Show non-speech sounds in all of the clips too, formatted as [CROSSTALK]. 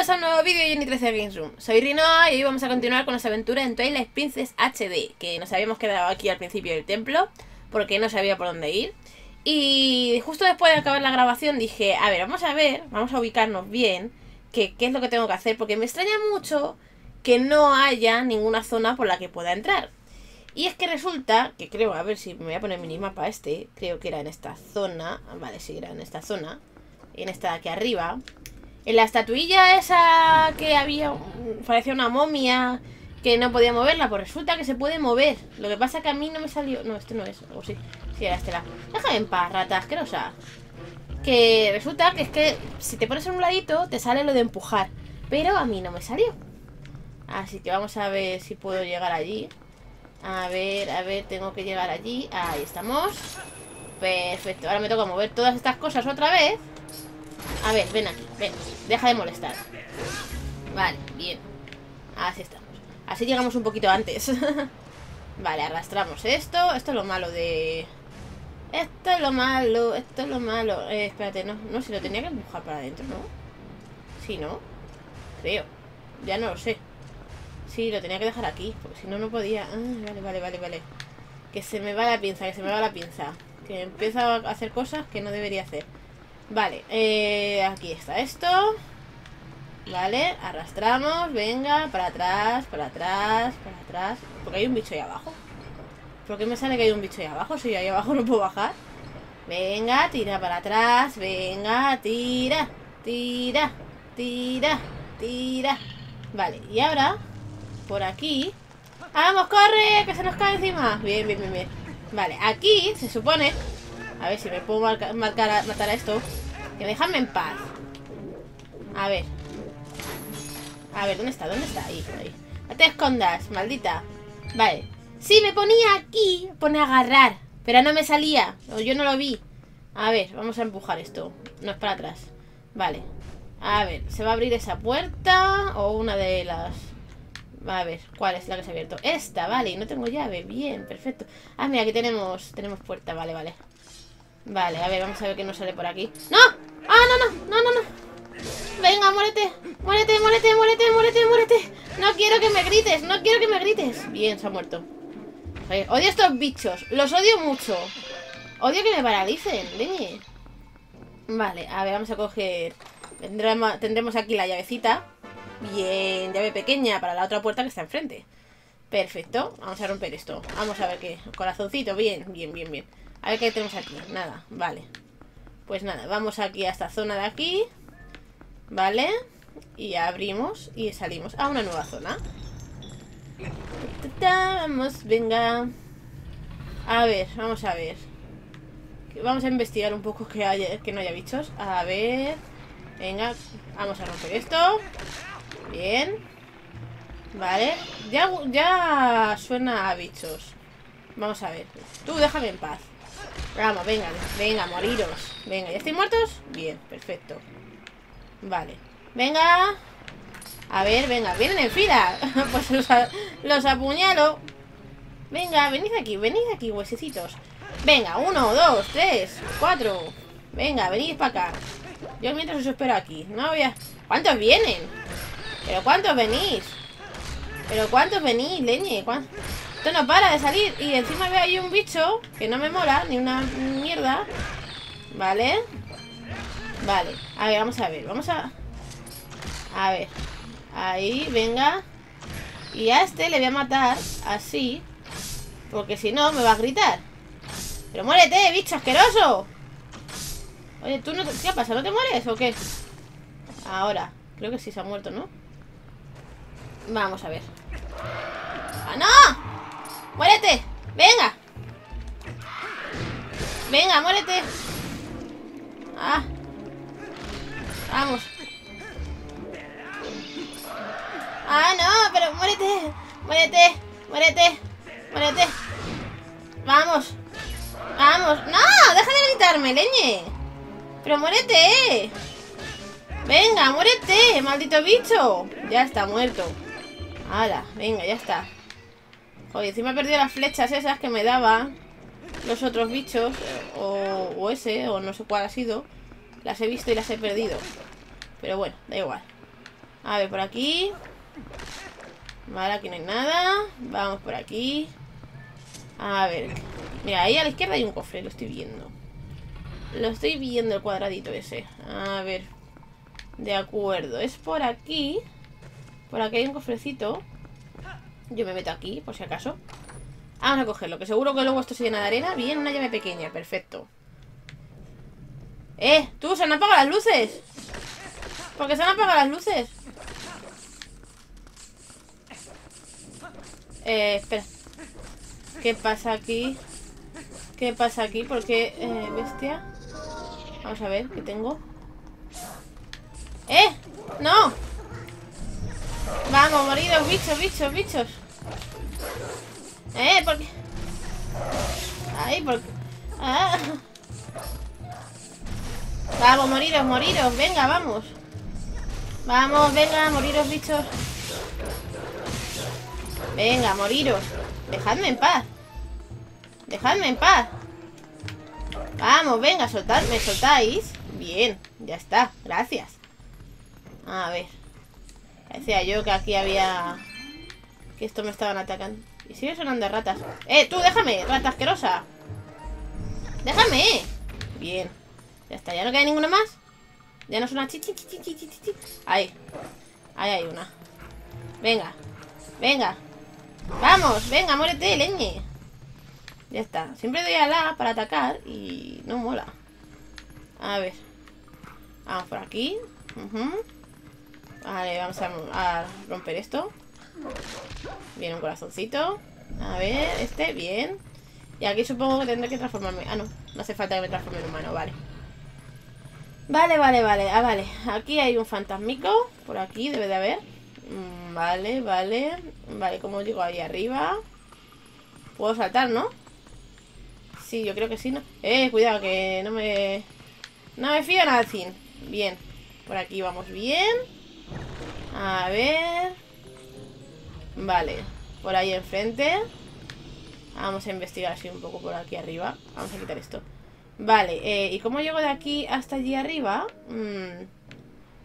Bienvenidos a un nuevo vídeo de Jenny 13 Games Room. Soy Rinoa y hoy vamos a continuar con nuestra aventura en Twilight Princess HD, que nos habíamos quedado aquí al principio del templo, porque no sabía por dónde ir. Y justo después de acabar la grabación dije, a ver, vamos a ver, vamos a ubicarnos bien, que, qué es lo que tengo que hacer, porque me extraña mucho que no haya ninguna zona por la que pueda entrar. Y es que resulta, que creo, a ver si me voy a poner minimapa este, creo que era en esta zona, vale, sí, era en esta zona, en esta de aquí arriba, en la estatuilla esa que había, parecía una momia que no podía moverla, pues resulta que se puede mover. Lo que pasa que a mí no me salió... No, este no es. O sí, sí era este la. Déjame en paz, rata asquerosa. Que resulta que es que si te pones en un ladito te sale lo de empujar. Pero a mí no me salió. Así que vamos a ver si puedo llegar allí. A ver, a ver, tengo que llegar allí. Ahí estamos. Perfecto, ahora me toca mover todas estas cosas otra vez. A ver, ven aquí, ven. Deja de molestar. Vale, bien. Así estamos. Así llegamos un poquito antes. [LAUGHS] vale, arrastramos esto. Esto es lo malo de... Esto es lo malo, esto es lo malo. Eh, espérate, no, no, si lo tenía que empujar para adentro, ¿no? Sí, ¿no? Creo. Ya no lo sé. Sí, lo tenía que dejar aquí, porque si no, no podía. Ah, vale, vale, vale, vale. Que se me va la pinza, que se me va la pinza. Que empieza a hacer cosas que no debería hacer. Vale, eh, aquí está esto. Vale, arrastramos, venga, para atrás, para atrás, para atrás. Porque hay un bicho ahí abajo. ¿Por qué me sale que hay un bicho ahí abajo? Si ahí abajo no puedo bajar. Venga, tira para atrás, venga, tira, tira, tira, tira. Vale, y ahora, por aquí... ¡Vamos, corre! ¡Que se nos cae encima! Bien, bien, bien, bien. Vale, aquí se supone... A ver si me puedo marcar, matar a esto. Que déjame en paz. A ver. A ver, ¿dónde está? ¿Dónde está? Ahí, ahí. No te escondas, maldita. Vale. Sí, me ponía aquí. Pone agarrar. Pero no me salía. O yo no lo vi. A ver, vamos a empujar esto. No es para atrás. Vale. A ver, ¿se va a abrir esa puerta? O una de las... A ver, ¿cuál es la que se ha abierto? Esta, vale, no tengo llave, bien, perfecto Ah, mira, aquí tenemos, tenemos puerta, vale, vale Vale, a ver, vamos a ver qué nos sale por aquí. ¡No! ¡Ah, no, no! ¡No, no, no! Venga, muérete, muérete, muérete, muérete, muérete, muérete. No quiero que me grites, no quiero que me grites. Bien, se ha muerto. Odio estos bichos, los odio mucho. Odio que me paralicen, leñe. Vale, a ver, vamos a coger. Tendremos, tendremos aquí la llavecita. Bien, llave pequeña para la otra puerta que está enfrente. Perfecto, vamos a romper esto. Vamos a ver qué, corazoncito, bien, bien, bien, bien A ver qué tenemos aquí, nada, vale. Pues nada, vamos aquí a esta zona de aquí ¿Vale? Y abrimos y salimos a una nueva zona. Vamos, venga. A ver, vamos a ver. Vamos a investigar un poco que, haya, que no haya bichos. A ver Venga, vamos a romper esto. Bien. Vale, ya, ya suena a bichos. Vamos a ver. Tú déjame en paz Vamos, venga, venga, moriros Venga, ¿ya estáis muertos? Bien, perfecto Vale Venga A ver, venga, vienen en fila [LAUGHS] Pues los, apuñalo Venga, venid aquí, venid aquí, huesecitos Venga, uno, dos, tres, cuatro Venga, venid para acá Yo mientras os espero aquí No voy a... ¿Cuántos vienen? ¿Pero cuántos venís? ¿Pero cuántos venís, leñe? ¿Cuántos? Esto no para de salir. Y encima veo ahí un bicho que no me mola, ni una mierda. Vale. Vale. A ver, vamos a ver. Vamos a... A ver. Ahí, venga. Y a este le voy a matar así. Porque si no, me va a gritar. Pero muérete, bicho asqueroso. Oye, tú no te... ¿Qué pasa? ¿No te mueres o qué? Ahora. Creo que sí se ha muerto, ¿no? Vamos a ver. ¡Ah, no! ¡Muérete! ¡Venga! ¡Venga, muérete! ¡Ah! ¡Vamos! ¡Ah, no! ¡Pero muérete! ¡Muérete! ¡Muérete! ¡Muérete! ¡Vamos! ¡Vamos! ¡No! ¡Deja de gritarme, leñe! ¡Pero muérete! ¡Venga, muérete! ¡Maldito bicho! Ya está muerto. ¡Hala! Venga, ya está. Joder, encima he perdido las flechas esas que me daban los otros bichos. O, ese, o no sé cuál ha sido. Las he visto y las he perdido. Pero bueno, da igual. A ver, por aquí. Vale, aquí no hay nada. Vamos por aquí. A ver. Mira, ahí a la izquierda hay un cofre, lo estoy viendo. Lo estoy viendo el cuadradito ese. A ver. De acuerdo. Es por aquí. Por aquí hay un cofrecito. Yo me meto aquí, por si acaso. Vamos a cogerlo, que seguro que luego esto se llena de arena. Bien, una llave pequeña, perfecto. ¡Eh! ¡Tú! ¡Se han apagado las luces! ¿Por qué se han apagado las luces? Eh, espera. ¿Qué pasa aquí? ¿Qué pasa aquí? ¿Por qué, eh, bestia? Vamos a ver, ¿qué tengo? ¡Eh! ¡No! Vamos, moridos, bichos, bichos, bichos. ¿Eh? ¿Por qué? Ay, ¿por qué? Ah. Vamos, moriros, moriros. Venga, vamos. Vamos, venga, moriros, bichos. Venga, moriros. Dejadme en paz. Dejadme en paz. Vamos, venga, soltad. ¿Me soltáis? Bien, ya está. Gracias. A ver. Decía yo que aquí había... Que esto me estaban atacando. Y sigue sonando ratas. ¡Eh, tú, déjame! ¡Rata asquerosa! ¡Déjame! Bien. Ya está, ¿ya no queda ninguna más? Ya no suena chi, chi, chi, chi, chi, chi. Ahí. Ahí hay una. Venga. Venga. Vamos, venga, muérete, leñe. Ya está. Siempre doy a la para atacar y no mola. A ver. Vamos por aquí. Vale, vamos a, romper esto. Bien, un corazoncito. A ver, este, bien. Y aquí supongo que tendré que transformarme. Ah, no, no hace falta que me transforme en humano, vale. Vale, vale, vale. Ah, vale. Aquí hay un fantasmico. Por aquí debe de haber. Mm, vale, vale. Vale, ¿cómo llego ahí arriba? Puedo saltar, ¿no? Sí, yo creo que sí, ¿no? Eh, cuidado, que no me... No me fío nada, fin. Bien. Por aquí vamos bien. A ver... Vale. Por ahí enfrente. Vamos a investigar así un poco por aquí arriba. Vamos a quitar esto. Vale, eh, ¿y cómo llego de aquí hasta allí arriba? Mm,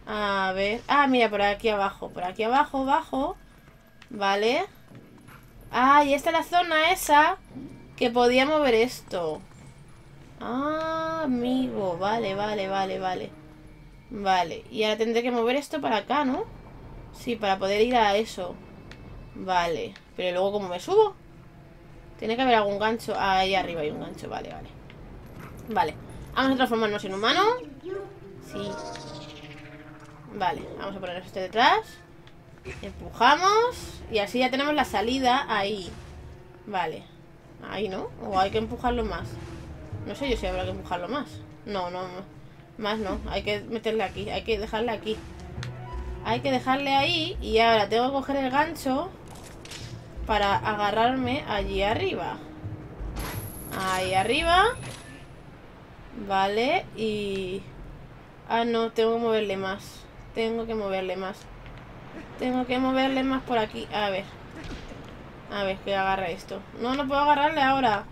a ver... Ah, mira, por aquí abajo. Por aquí abajo, abajo. Vale. Ah, y esta es la zona esa que podía mover esto. Ah, amigo. Vale, vale, vale, vale. Vale. Y ahora tendré que mover esto para acá, ¿no? Sí, para poder ir a eso. Vale. Pero luego, ¿cómo me subo? Tiene que haber algún gancho. Ah, ahí arriba hay un gancho. Vale, vale. Vale. Vamos a transformarnos en humano. Sí. Vale. Vamos a poner este detrás. Empujamos. Y así ya tenemos la salida ahí. Vale. Ahí, ¿no? O hay que empujarlo más. No sé yo si habrá que empujarlo más. No, no, Más no. Hay que meterle aquí. Hay que dejarle aquí. Hay que dejarle ahí. Y ahora tengo que coger el gancho para agarrarme allí arriba. Ahí arriba. Vale. Y... Ah, no. Tengo que moverle más. Tengo que moverle más. Tengo que moverle más por aquí. A ver. A ver, que agarre esto. No, no puedo agarrarle ahora.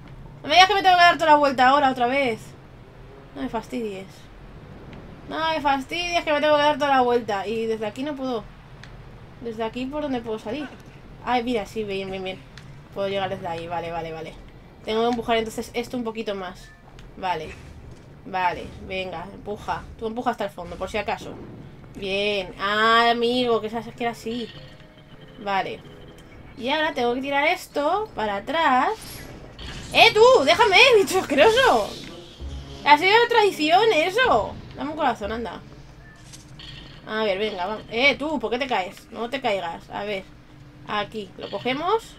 No me digas que me tengo que dar toda la vuelta ahora, otra vez. No me fastidies. No me fastidies que me tengo que dar toda la vuelta. Y desde aquí no puedo. Desde aquí por donde puedo salir. Ay, mira, sí, bien, bien, bien. Puedo llegar desde ahí, vale, vale, vale. Tengo que empujar entonces esto un poquito más. Vale. Vale, venga, empuja. Tú empuja hasta el fondo, por si acaso. Bien. Ah, amigo, que sabes que era así. Vale. Y ahora tengo que tirar esto para atrás. ¡Eh, tú! ¡Déjame, [LAUGHS] bicho asqueroso! Ha sido tradición eso. Dame un corazón, anda. A ver, venga, vamos. Eh, tú, ¿por qué te caes? No te caigas. A ver. Aquí, lo cogemos.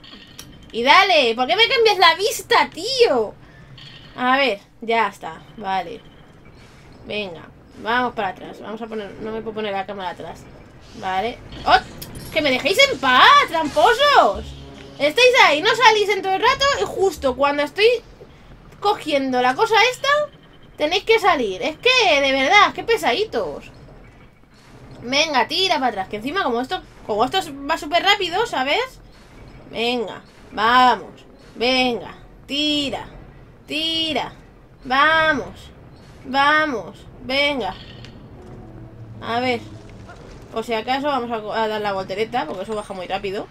Y dale, ¿por qué me cambias la vista, tío? A ver, ya está, vale. Venga, vamos para atrás. Vamos a poner, no me puedo poner la cámara atrás. Vale. ¡Oh! ¡Que me dejéis en paz, tramposos! Estáis ahí, no salís en todo el rato y justo cuando estoy cogiendo la cosa esta, tenéis que salir. Es que, de verdad, qué pesaditos. Venga, tira para atrás. Que encima, como esto como esto va súper rápido, ¿sabes? Venga, vamos. Venga, tira. Tira. Vamos. Vamos. Venga. A ver. Por si acaso vamos a, dar la voltereta, porque eso baja muy rápido.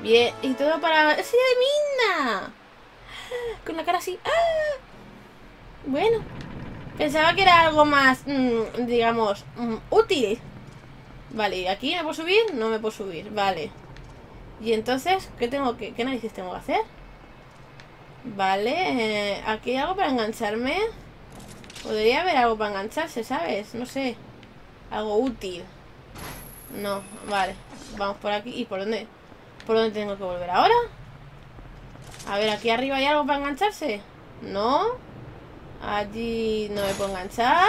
Bien, y todo para... ¡Es de Minna! Con la cara así. ¡Ah! Bueno. Pensaba que era algo más, mm, digamos, mm, útil. Vale, ¿y aquí me puedo subir? No me puedo subir, vale. Y entonces, ¿qué tengo que, qué narices tengo que hacer? Vale, eh, aquí hay algo para engancharme. Podría haber algo para engancharse, ¿sabes? No sé. Algo útil. No, vale. Vamos por aquí. ¿Y por dónde? ¿Por dónde tengo que volver ahora? A ver, aquí arriba hay algo para engancharse. No. Allí no me puedo enganchar.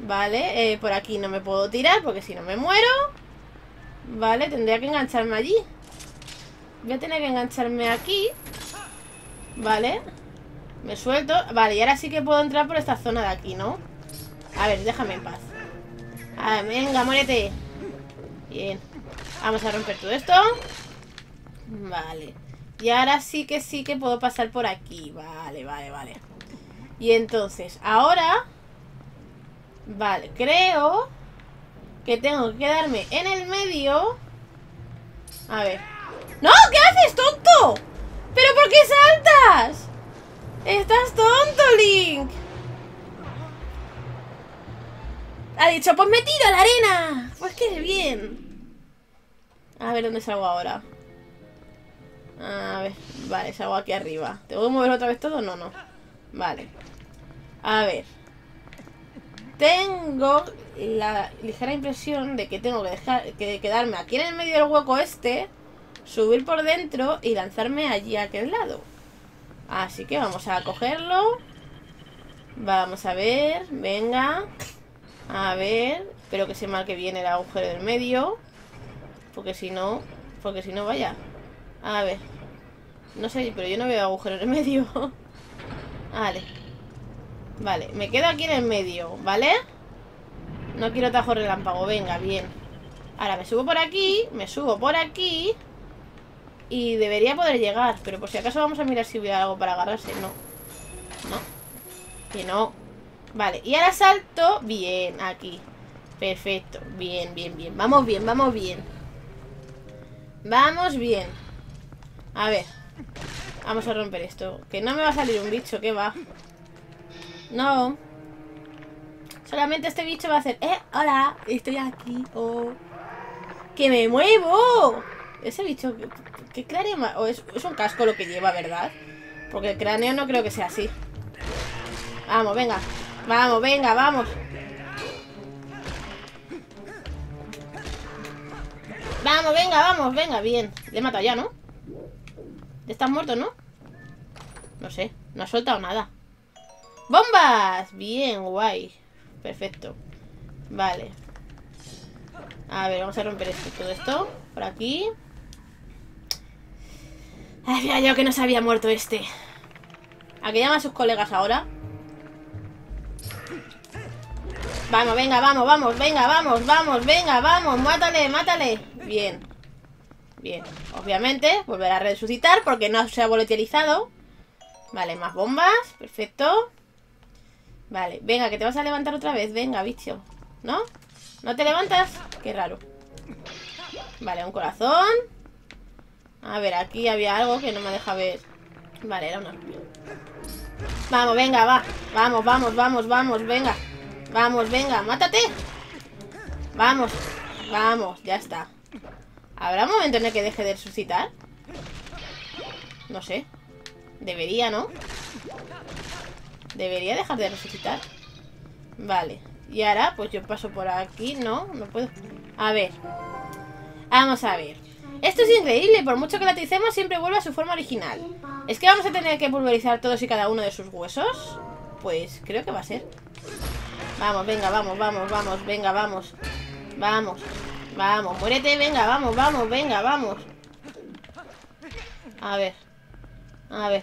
Vale, eh, por aquí no me puedo tirar porque si no me muero. Vale, tendría que engancharme allí. Voy a tener que engancharme aquí. Vale. Me suelto. Vale, y ahora sí que puedo entrar por esta zona de aquí, ¿no? A ver, déjame en paz. A venga, muérete. Bien. Vamos a romper todo esto. Vale. Y ahora sí que sí que puedo pasar por aquí. Vale, vale, vale. Y entonces, ahora... Vale, creo que tengo que quedarme en el medio. A ver. ¡No! ¿Qué haces, tonto? ¿Pero por qué saltas? Estás tonto, Link. Ha dicho, pues me tiro a la arena. Pues que bien. A ver, ¿dónde salgo ahora? A ver, vale, salgo aquí arriba. ¿Tengo que mover otra vez todo? No, no. Vale. A ver. Tengo la ligera impresión de que tengo que dejar que quedarme aquí en el medio del hueco este, subir por dentro y lanzarme allí a aquel lado. Así que vamos a cogerlo. Vamos a ver, venga. A ver, espero que se marque bien el agujero del medio. Porque si no, porque si no, vaya. A ver. No sé, pero yo no veo agujero en el medio. [LAUGHS] vale. Vale, me quedo aquí en el medio, ¿vale? No quiero tajo relámpago, venga, bien. Ahora me subo por aquí, me subo por aquí. Y debería poder llegar Pero por si acaso vamos a mirar si hubiera algo para agarrarse No, no Que no. Vale, y ahora salto, bien, aquí. Perfecto, bien, bien, bien. Vamos bien, vamos bien. Vamos bien. A ver Vamos a romper esto. Que no me va a salir un bicho, ¿qué va? No. Solamente este bicho va a hacer, eh, hola, estoy aquí, oh. ¡Que me muevo! Ese bicho, ¿qué, cráneo más? Es, es un casco lo que lleva, ¿verdad? Porque el cráneo no creo que sea así. Vamos, venga. Vamos, venga, vamos. Vamos, venga, vamos, venga, bien. Le he matado ya, ¿no? Estás muerto, ¿no? No sé, no ha soltado nada. ¡Bombas! Bien, guay. Perfecto. Vale. A ver, vamos a romper esto. Todo esto. Por aquí. Mira yo que no se había muerto este. ¿A qué llama a sus colegas ahora? Vamos, venga, vamos, vamos, venga, vamos, vamos, venga, vamos, mátale, mátale. Bien. Bien. Obviamente, volverá a resucitar porque no se ha volatilizado. Vale, más bombas. Perfecto. Vale, venga, que te vas a levantar otra vez. Venga, bicho. ¿No? ¿No te levantas? Qué raro. Vale, un corazón. A ver, aquí había algo que no me deja ver. Vale, era una... Vamos, venga, va. Vamos, vamos, vamos, vamos, venga. Vamos, venga, mátate. Vamos, vamos, ya está. ¿Habrá un momento en el que deje de resucitar? No sé. Debería, ¿no? Debería dejar de resucitar. Vale. Y ahora, pues yo paso por aquí. No, no puedo. A ver. Vamos a ver. Esto es increíble. Por mucho que la aticemos, siempre vuelve a su forma original. ¿Es que vamos a tener que pulverizar todos y cada uno de sus huesos? Pues creo que va a ser. Vamos, venga, vamos, vamos, vamos. Venga, vamos. Vamos. Vamos, muérete, venga, vamos, vamos, venga, vamos. A ver. A ver.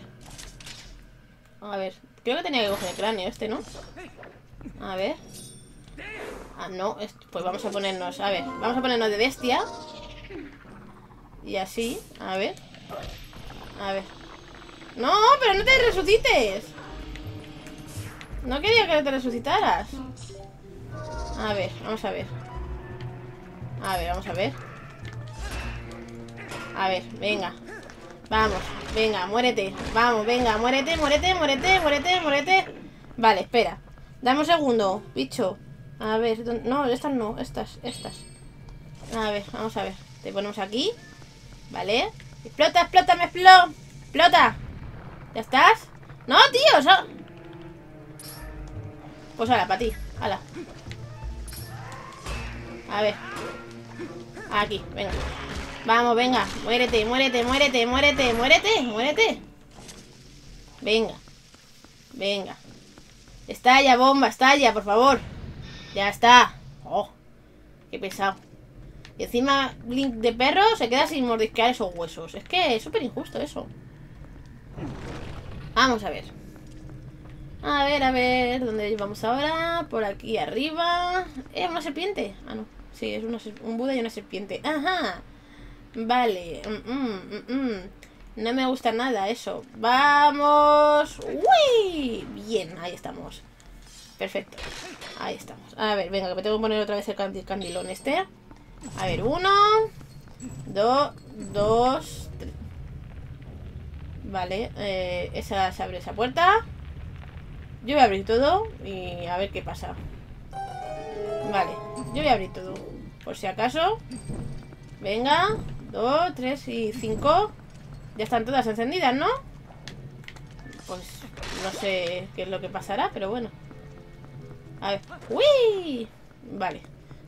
A ver. Creo que tenía que coger el cráneo este, ¿no? A ver. Ah, no. Pues vamos a ponernos... A ver. Vamos a ponernos de bestia. Y así. A ver. A ver. ¡No! ¡Pero no te resucites! No quería que te resucitaras. A ver, vamos a ver. A ver, vamos a ver. A ver, venga. Vamos, venga, muérete. Vamos, venga, muérete, muérete, muérete, muérete, muérete. Vale, espera. Dame un segundo, bicho. A ver, no, estas no, estas, estas. A ver, vamos a ver. Te ponemos aquí. Vale. Explota, explota, me explota. Explota. ¿Ya estás? No, tío, Pues ahora, para ti. Hala. A ver. Aquí, venga. Vamos, venga. Muérete, muérete, muérete, muérete, muérete, muérete. Venga. Venga. Estalla, bomba, estalla, por favor. Ya está. Oh, qué pesado. Y encima Link de perro se queda sin mordisquear esos huesos. Es que es súper injusto eso. Vamos a ver. A ver, a ver. ¿Dónde vamos ahora? Por aquí arriba. ¿Es una serpiente? Ah, no. Sí, es un Buda y una serpiente. Ajá. Vale. Mm, mm, mm, no me gusta nada eso. ¡Vamos! ¡Uy! Bien, ahí estamos. Perfecto. Ahí estamos. A ver, venga, que me tengo que poner otra vez el candilón este. A ver, uno, dos, dos, tres. Vale, eh, esa se abre esa puerta. Yo voy a abrir todo y a ver qué pasa. Vale, yo voy a abrir todo. Por si acaso. Venga, dos, tres y cinco. Ya están todas encendidas, ¿no? Pues no sé qué es lo que pasará, pero bueno. A ver. ¡Uy! Vale.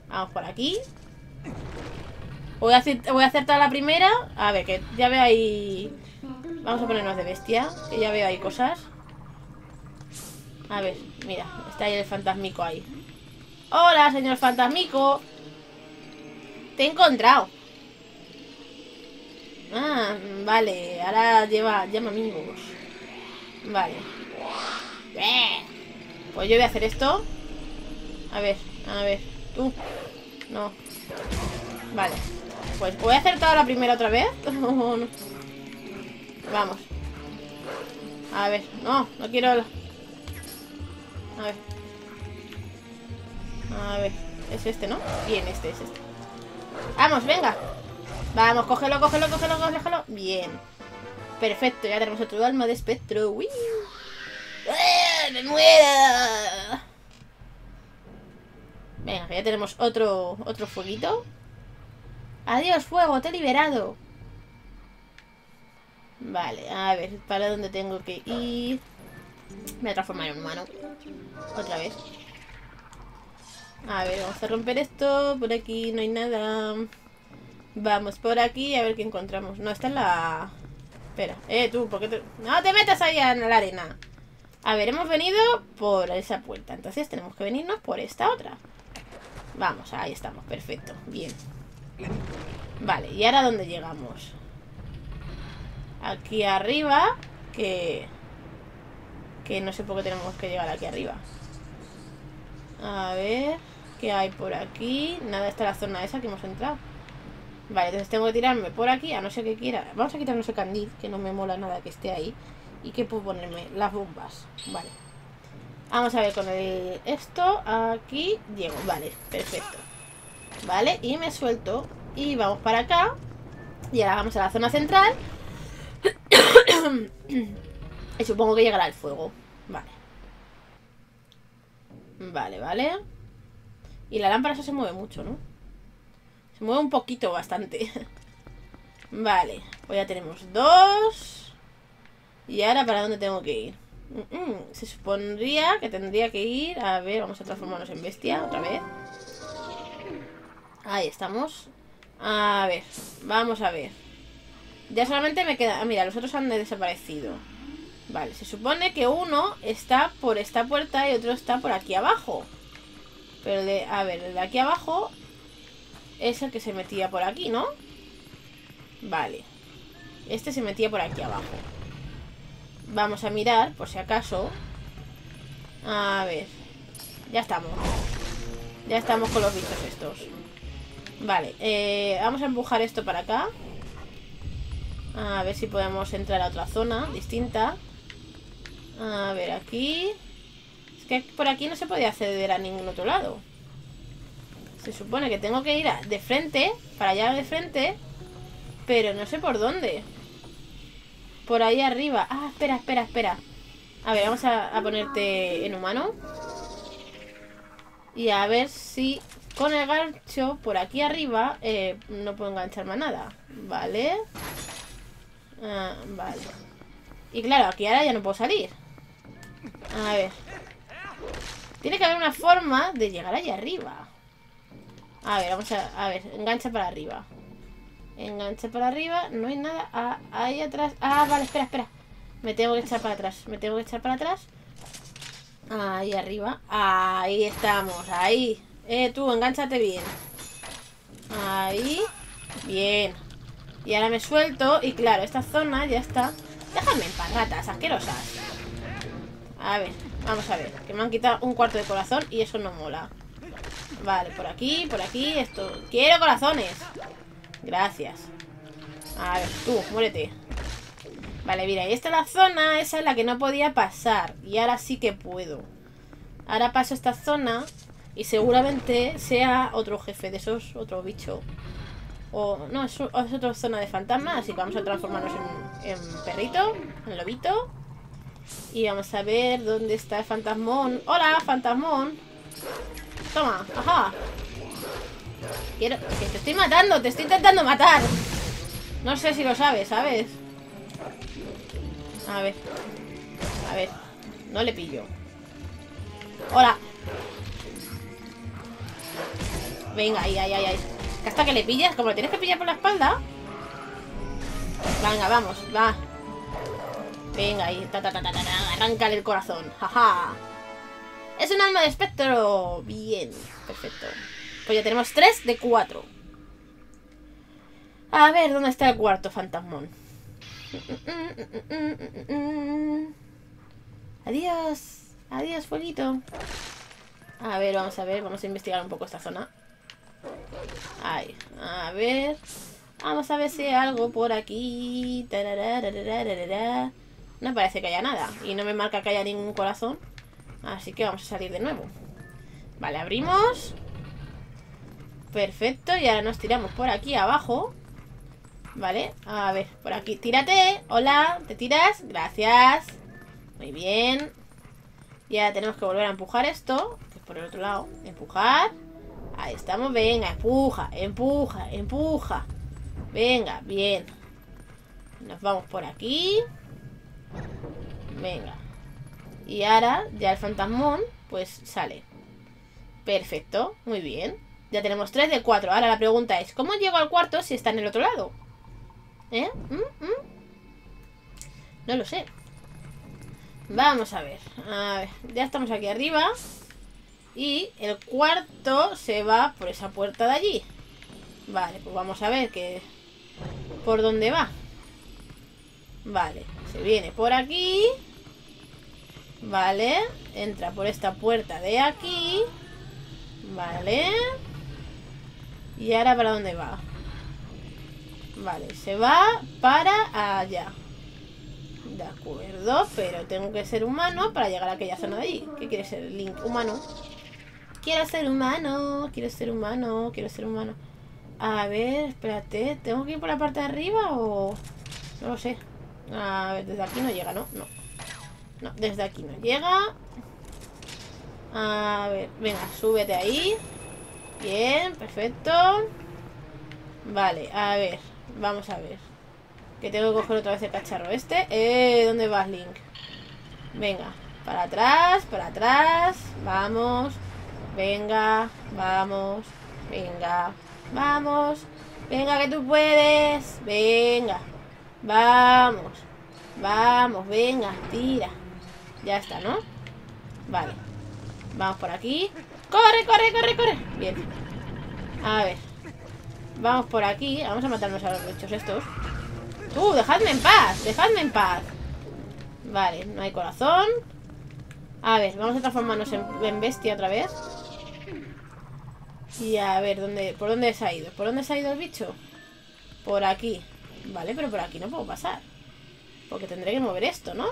Vamos por aquí. Voy a, hacer, voy a acertar la primera. A ver, que ya veo ahí... Vamos a ponernos de bestia. Que ya veo ahí cosas. A ver, mira. Está ahí el fantasmico ahí. Hola, señor fantasmico. Te he encontrado. Ah, vale. Ahora lleva, llama amigos. Vale. Pues yo voy a hacer esto. A ver, a ver. Tú. No. Vale. Pues voy a hacer toda la primera otra vez. [LAUGHS] Vamos. A ver. No, no quiero... A ver. A ver. Es este, ¿no? Bien, este es este. Vamos, venga. Vamos, cógelo, cógelo, cógelo, cógelo. Bien. Perfecto, ya tenemos otro alma de espectro. ¡Uy! ¡Eh, ¡Me muero! Venga, ya tenemos otro, otro fueguito. Adiós, fuego, te he liberado. Vale, a ver, ¿para dónde tengo que ir? Me voy a transformar en humano. Otra vez. A ver, vamos a romper esto. Por aquí no hay nada. Vamos por aquí a ver qué encontramos. No, esta es la... Espera. Eh, tú, ¿por qué te... No te metas ahí en la arena. A ver, hemos venido por esa puerta. Entonces tenemos que venirnos por esta otra. Vamos, ahí estamos, perfecto, bien Vale, ¿y ahora dónde llegamos? Aquí arriba Que... Que no sé por qué tenemos que llegar aquí arriba A ver ¿Qué hay por aquí? Nada, está la zona esa que hemos entrado Vale, entonces tengo que tirarme por aquí A no ser que quiera Vamos a quitarnos el candil Que no me mola nada que esté ahí Y que puedo ponerme las bombas Vale Vamos a ver con esto. Aquí llego. Vale, perfecto. Vale, y me suelto. Y vamos para acá. Y ahora vamos a la zona central. [COUGHS] y supongo que llegará el fuego. Vale. Vale, vale. Y la lámpara eso se mueve mucho, ¿no? Se mueve un poquito, bastante. [LAUGHS] vale, pues ya tenemos dos. Y ahora, ¿para dónde tengo que ir? se supondría que tendría que ir... A ver, vamos a transformarnos en bestia otra vez. Ahí estamos. A ver, vamos a ver. Ya solamente me queda... Ah, mira, los otros han desaparecido. Vale, se supone que uno está por esta puerta y otro está por aquí abajo. Pero de... A ver, el de aquí abajo es el que se metía por aquí, ¿no? Vale. Este se metía por aquí abajo. Vamos a mirar, por si acaso. A ver. Ya estamos. Ya estamos con los bichos estos. Vale, eh, vamos a empujar esto para acá. A ver si podemos entrar a otra zona distinta. A ver, aquí... Es que por aquí no se podía acceder a ningún otro lado. Se supone que tengo que ir de frente, para allá de frente, pero no sé por dónde. Por ahí arriba. Ah, espera, espera, espera. A ver, vamos a, ponerte en humano. Y a ver si con el gancho por aquí arriba eh, no puedo enganchar más nada. Vale. Ah, vale. Y claro, aquí ahora ya no puedo salir. A ver. Tiene que haber una forma de llegar allá arriba. A ver, vamos a... A ver, engancha para arriba. Engancha para arriba. No hay nada. Ah, ahí atrás. Ah, vale, espera, espera. Me tengo que echar para atrás. Me tengo que echar para atrás. Ahí arriba. Ahí estamos. Ahí. Eh, tú, engánchate bien. Ahí. Bien. Y ahora me suelto. Y claro, esta zona ya está. Déjame en paz, ratas, asquerosas. A ver, vamos a ver. Que me han quitado un cuarto de corazón y eso no mola. Vale, por aquí, por aquí, esto. ¡Quiero corazones! Gracias. A ver, tú, muérete. Vale, mira, ahí está la zona. Esa es la que no podía pasar. Y ahora sí que puedo. Ahora paso esta zona y seguramente sea otro jefe de esos, otro bicho. O no, es, otra zona de fantasma, así que vamos a transformarnos en, en perrito, en lobito. Y vamos a ver dónde está el fantasmón. ¡Hola, fantasmón! Toma, ajá. Quiero... Que te estoy matando, te estoy intentando matar. No sé si lo sabes, ¿sabes? A ver. A ver. No le pillo. Hola. Venga, ahí, ahí, ahí, ahí. hasta que le pillas, como le tienes que pillar por la espalda. Venga, vamos, va. Venga, ahí. Ta, ta, el corazón. Jaja. Es un alma de espectro. Bien, perfecto. Pues ya tenemos 3 de 4. A ver, ¿dónde está el cuarto fantasmón? Adiós. Adiós, fueguito. A ver, vamos a ver. Vamos a investigar un poco esta zona. Ahí. A ver. Vamos a ver si hay algo por aquí. No parece que haya nada. Y no me marca que haya ningún corazón. Así que vamos a salir de nuevo. Vale, abrimos. Perfecto. Y ahora nos tiramos por aquí abajo. Vale, a ver, por aquí. Tírate. Hola, ¿te tiras? Gracias. Muy bien. Y ahora tenemos que volver a empujar esto. Que es por el otro lado. Empujar. Ahí estamos. Venga, empuja, empuja, empuja. Venga, bien. Nos vamos por aquí. Venga. Y ahora ya el fantasmón pues sale. Perfecto, muy bien. Ya tenemos 3 de 4. Ahora la pregunta es, ¿cómo llego al cuarto si está en el otro lado? ¿Eh? ¿Mm? ¿Mm? No lo sé. Vamos a ver. A ver, ya estamos aquí arriba. Y el cuarto se va por esa puerta de allí. Vale, pues vamos a ver que... ¿Por dónde va? Vale, se viene por aquí. Vale, entra por esta puerta de aquí. Vale. ¿Y ahora para dónde va? Vale, se va para allá. De acuerdo, pero tengo que ser humano para llegar a aquella zona de allí. ¿Qué quiere ser? Link humano. Quiero ser humano, quiero ser humano, quiero ser humano. A ver, espérate, ¿tengo que ir por la parte de arriba o...? No lo sé. A ver, desde aquí no llega, ¿no? No. No, desde aquí no llega. A ver, venga, súbete ahí. Bien, perfecto. Vale, a ver, vamos a ver. Que tengo que coger otra vez el cacharro este. Eh, ¿dónde vas, Link? Venga, para atrás, para atrás. Vamos. Venga, vamos. Venga, vamos. Venga, que tú puedes. Venga. Vamos. Vamos, venga, tira. Ya está, ¿no? Vale. Vamos por aquí. ¡Corre, corre, corre, corre! Bien. A ver. Vamos por aquí. Vamos a matarnos a los bichos estos. ¡Tú, dejadme en paz! ¡Dejadme en paz! Vale, no hay corazón. A ver, vamos a transformarnos en bestia otra vez. Y a ver, ¿dónde, ¿por dónde se ha ido? ¿Por dónde se ha ido el bicho? Por aquí. Vale, pero por aquí no puedo pasar. Porque tendré que mover esto, ¿no?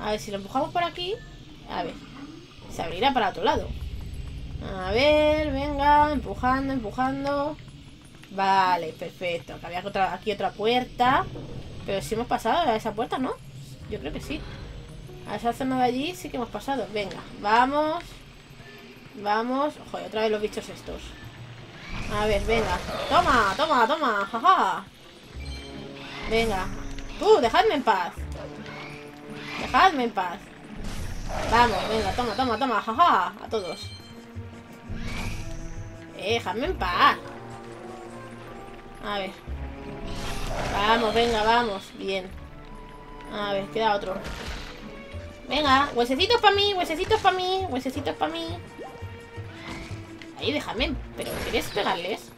A ver, si lo empujamos por aquí... A ver. Se abrirá para otro lado. A ver, venga, empujando, empujando. Vale, perfecto. Acá había otra, aquí otra puerta. Pero si hemos pasado a esa puerta, ¿no? Yo creo que sí. A esa zona de allí sí que hemos pasado. Venga, vamos. Vamos. Joder, otra vez los bichos estos. A ver, venga. Toma, toma, toma. Jaja. Venga. Tú, dejadme en paz. Dejadme en paz. Vamos, venga, toma, toma, toma. Jaja. A todos. Eh, dejadme en paz. A ver. Vamos, venga, vamos. Bien. A ver, queda otro. Venga, huesecitos para mí, huesecitos para mí, huesecitos para mí. Ahí, déjame. ¿Pero quieres pegarles?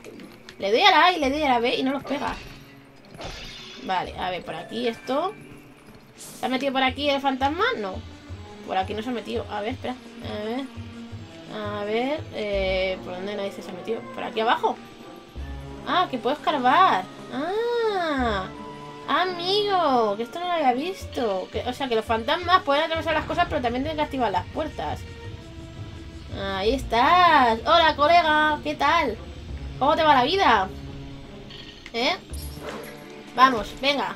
Le doy a la A y le doy a la B y no los pega. Vale, a ver, por aquí esto. ¿Se ha metido por aquí el fantasma? No. Por aquí no se ha metido. A ver, espera. A ver. A ver. Eh, ¿Por dónde nadie se ha metido? ¿Por aquí abajo? Ah, que puedo escarbar. Ah. Amigo, que esto no lo había visto. O sea, que los fantasmas pueden atravesar las cosas, pero también tienen que activar las puertas. Ahí estás. Hola, colega. ¿Qué tal? ¿Cómo te va la vida? ¿Eh? Vamos, venga.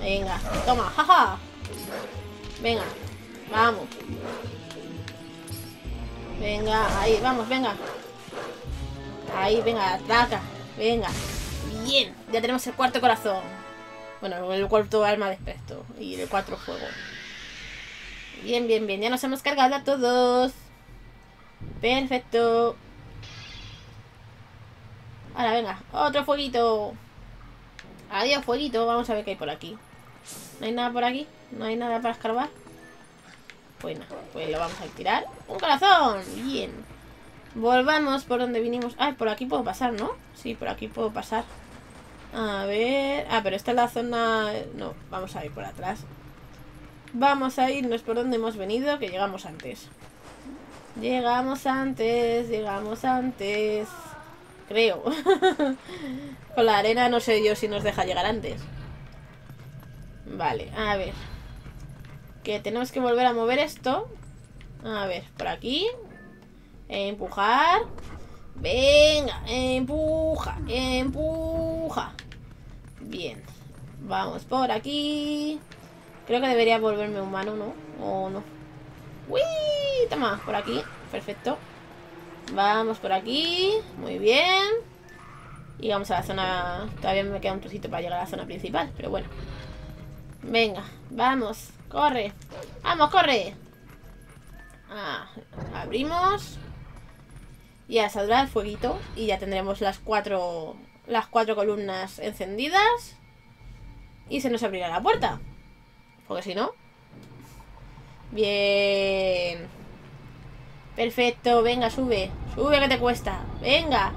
Venga, toma, jaja. Venga, vamos. Venga, ahí, vamos, venga. Ahí, venga, ataca. Venga. Bien, ya tenemos el cuarto corazón. Bueno, el cuarto alma de. Y el cuarto fuego. Bien, bien, bien. Ya nos hemos cargado a todos. Perfecto. Ahora, venga. Otro fueguito. Adiós, fueguito. Vamos a ver qué hay por aquí. ¿No hay nada por aquí? ¿No hay nada para escarbar? Pues nada, pues lo vamos a tirar. ¡Un corazón! Bien. Volvamos por donde vinimos. Ah, por aquí puedo pasar, ¿no? Sí, por aquí puedo pasar. A ver... Ah, pero esta es la zona... No, vamos a ir por atrás. Vamos a irnos por donde hemos venido, que llegamos antes. Llegamos antes, llegamos antes. Creo. [LAUGHS] Con la arena no sé yo si nos deja llegar antes. Vale, a ver. Que tenemos que volver a mover esto. A ver, por aquí. Empujar. Venga, empuja, empuja. Bien. Vamos por aquí. Creo que debería volverme humano, ¿no? ¿O no? ¡Uy! Toma, por aquí. Perfecto. Vamos por aquí. Muy bien. Y vamos a la zona... Todavía me queda un trocito para llegar a la zona principal, pero bueno. Venga, vamos. Corre. Vamos, corre. Ah, abrimos. Ya saldrá el fueguito. Y ya tendremos las cuatro... Las cuatro columnas encendidas. Y se nos abrirá la puerta. Porque si no... Bien. Perfecto, venga, sube. Sube que te cuesta. Venga.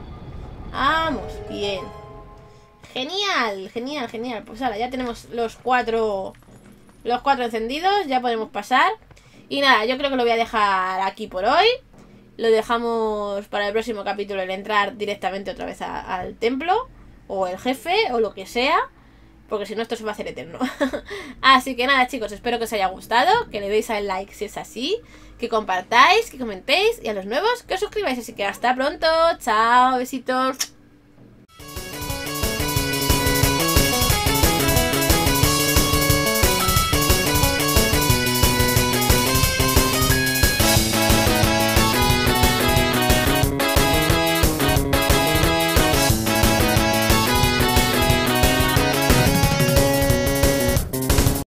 Vamos, bien. Genial, genial, genial. Pues ahora ya tenemos los cuatro. Los cuatro encendidos. Ya podemos pasar. Y nada, yo creo que lo voy a dejar aquí por hoy. Lo dejamos para el próximo capítulo el entrar directamente otra vez al templo. O el jefe, o lo que sea. Porque si no, esto se va a hacer eterno. [LAUGHS] así que nada, chicos, espero que os haya gustado. Que le deis al like si es así. Que compartáis, que comentéis. Y a los nuevos, que os suscribáis. Así que hasta pronto. Chao, besitos.